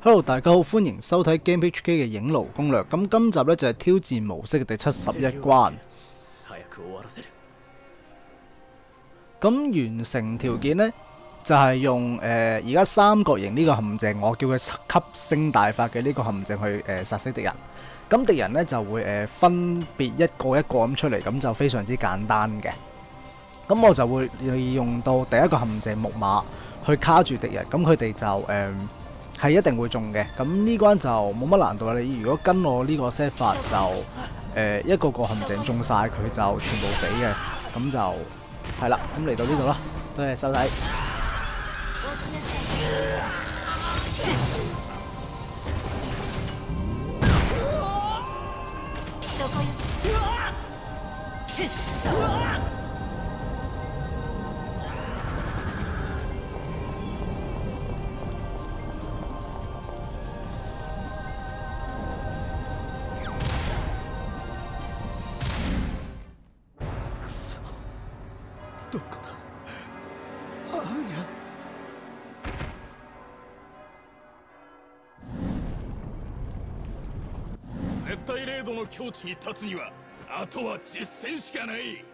Hello，大家好，歡迎收睇 GameHK 嘅影爐攻略。咁今集呢，就係挑戰模式嘅第七十一關。早く終わらせる咁完成條件呢，就係、用誒而家三角形呢個陷阱，我叫佢吸星大法嘅呢個陷阱去誒、呃、殺死敵人。咁敵人呢，就會誒、呃分別一個一個咁出嚟，咁就非常之簡單嘅。 咁我就會利用到第一個陷阱木馬去卡住敵人，咁佢哋就誒係、一定會中嘅。咁呢關就冇乜難度啦。你如果跟我呢個 set 法就誒、呃一個個陷阱中晒，佢就全部死嘅。咁就係啦。咁嚟到呢度啦，多謝收睇。どこだ？アーニャ？絶対零度の境地に立つにはあとは実戦しかない。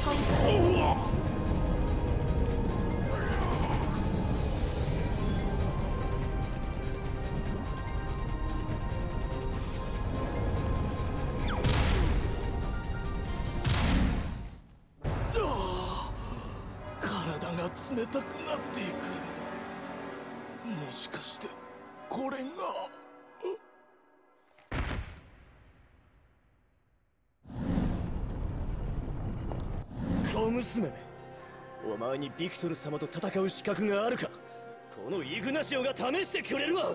こよ体が冷たくなっていく。もしかしてこれが。小娘お前にビクトル様と戦う資格があるか。このイグナシオが試してくれるわ。